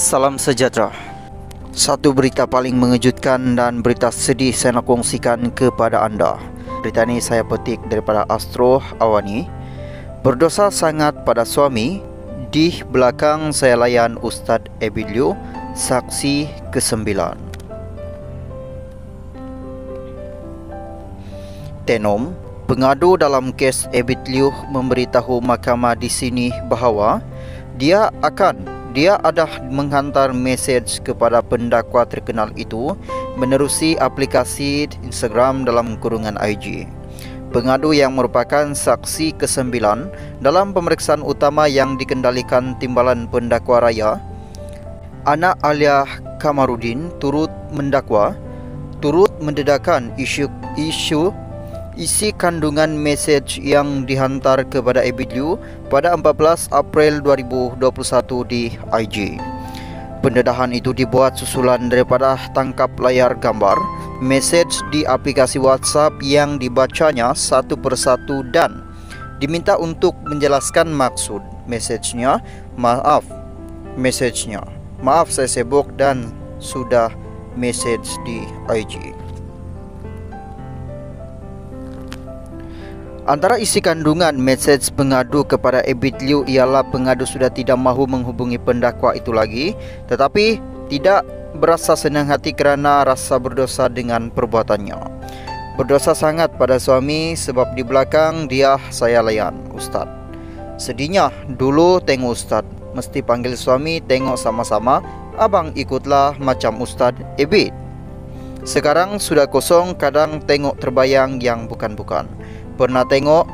Salam sejahtera. Satu berita paling mengejutkan dan berita sedih saya nak kongsikan kepada anda. Berita ini saya petik daripada Astro Awani. Berdosa sangat pada suami, di belakang saya layan Ustaz Ebilio, saksi kesembilan. Tenom, pengadu dalam kes Ebilio memberitahu mahkamah di sini bahawa dia akan dia ada menghantar mesej kepada pendakwa terkenal itu menerusi aplikasi Instagram dalam kurungan IG. Pengadu yang merupakan saksi kesembilan dalam pemeriksaan utama yang dikendalikan Timbalan Pendakwa Raya, anak Alia Kamarudin turut mendakwa, turut mendedakan isu isu isi kandungan mesej yang dihantar kepada Ebidiu pada 14 April 2021 di IG. Pendedahan itu dibuat susulan daripada tangkap layar gambar mesej di aplikasi WhatsApp yang dibacanya satu persatu dan diminta untuk menjelaskan maksud mesejnya. Maaf, mesejnya. Maaf saya sibuk dan sudah mesej di IG. Antara isi kandungan mesej pengadu kepada Ebit Liu ialah pengadu sudah tidak mahu menghubungi pendakwa itu lagi tetapi tidak berasa senang hati kerana rasa berdosa dengan perbuatannya. Berdosa sangat pada suami sebab di belakang dia saya layan, Ustaz. Sedihnya dulu tengok Ustaz, mesti panggil suami tengok sama-sama, abang ikutlah macam Ustaz Ebit. Sekarang sudah kosong kadang tengok terbayang yang bukan-bukan pernah tengok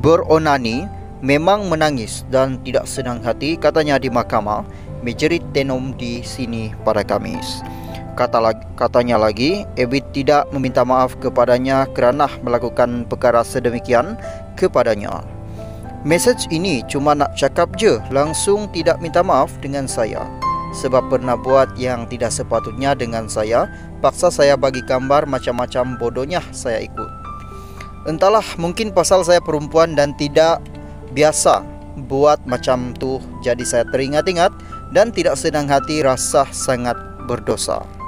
beronani memang menangis dan tidak senang hati katanya di mahkamah menjerit tenom di sini pada Kamis. Kata katanya lagi, Ebit tidak meminta maaf kepadanya kerana melakukan perkara sedemikian kepadanya. Mesej ini cuma nak cakap je, langsung tidak minta maaf dengan saya. Sebab pernah buat yang tidak sepatutnya dengan saya, paksa saya bagi gambar macam-macam bodohnya saya ikut. Entahlah mungkin pasal saya perempuan dan tidak biasa buat macam tu jadi saya teringat-ingat dan tidak senang hati rasa sangat berdosa.